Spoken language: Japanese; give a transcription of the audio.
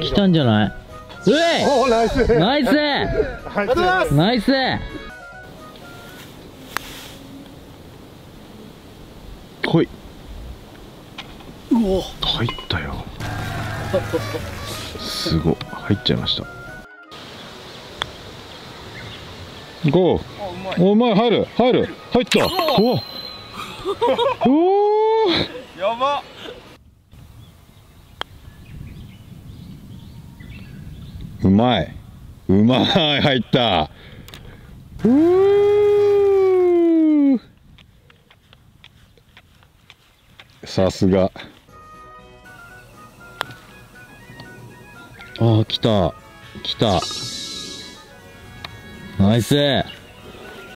来たんじゃない？うえおおナイス。ナイス！ナイス！来い。うお。入ったよ。すごい。入っちゃいました。ゴー。お前入る。入る。入った。お。お。おやばうまい。うまい入った。うー。さすが。ああ来た。来た。ナイス。